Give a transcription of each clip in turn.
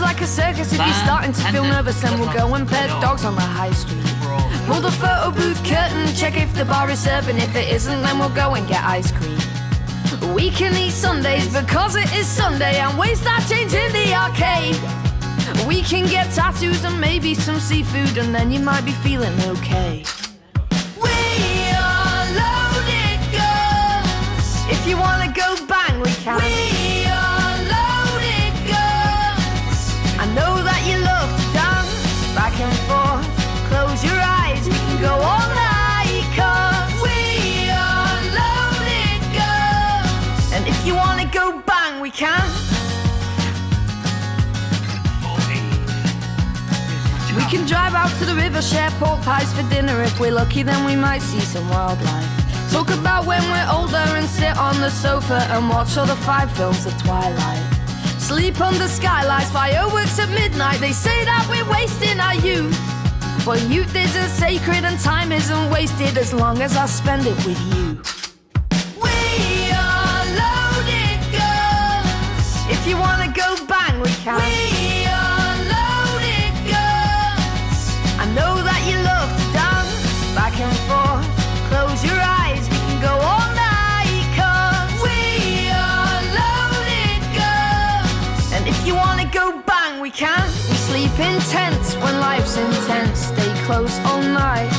a circus. If you're starting to feel nervous, then we'll go and pet dogs on the high street. Pull the photo booth curtain, check if the bar is serving. If it isn't, then we'll go and get ice cream. We can eat sundaes because it is Sunday and waste our change in the arcade. We can get tattoos and maybe some seafood, and then you might be feeling okay. Can drive out to the river, share pork pies for dinner. If we're lucky, then we might see some wildlife. Talk about when we're older and sit on the sofa and watch all the five films of Twilight. Sleep under skylights, fireworks at midnight. They say that we're wasting our youth. But youth isn't sacred and time isn't wasted as long as I spend it with you. We are loaded guns. If you wanna go bang, we can. We sleep in tents when life's intense. Stay close all night.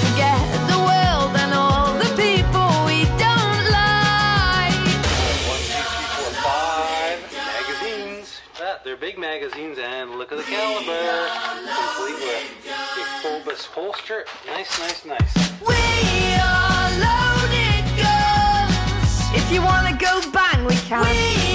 Forget the world and all the people we don't like. One, two, three, four, five magazines. That they're big magazines, and look at the caliber, complete with a bulbous holster. Nice, nice, nice. We are loaded guns. If you wanna go bang, we can. We